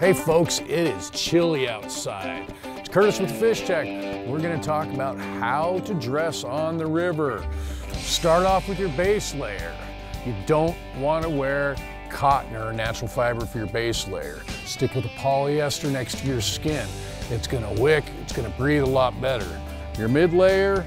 Hey folks, it is chilly outside. It's Curtis with the Fish Tech. We're gonna talk about how to dress on the river. Start off with your base layer. You don't wanna wear cotton or natural fiber for your base layer. Stick with a polyester next to your skin. It's gonna wick, it's gonna breathe a lot better. Your mid layer,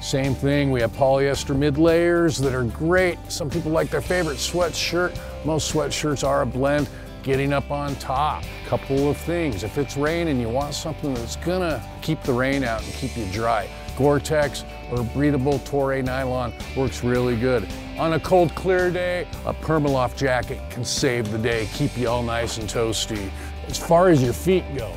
same thing. We have polyester mid layers that are great. Some people like their favorite sweatshirt. Most sweatshirts are a blend getting up on top. Couple of things. If it's raining, you want something that's gonna keep the rain out and keep you dry. Gore-Tex or breathable Toray nylon works really good. On a cold, clear day, a PrimaLoft jacket can save the day, keep you all nice and toasty. As far as your feet go,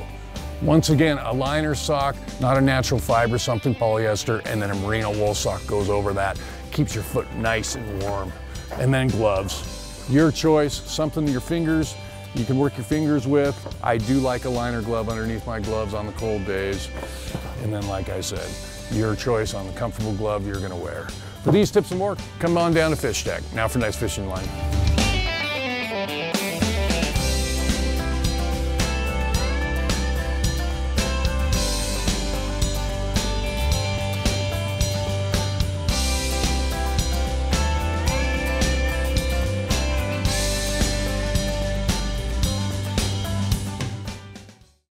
once again, a liner sock, not a natural fiber, something polyester, and then a merino wool sock goes over that. Keeps your foot nice and warm. And then gloves. Your choice, something your fingers you can work your fingers with. I do like a liner glove underneath my gloves on the cold days. And then, like I said, your choice on the comfortable glove you're gonna wear. For these tips and more, come on down to Fish Tech. Now for nice fishing line.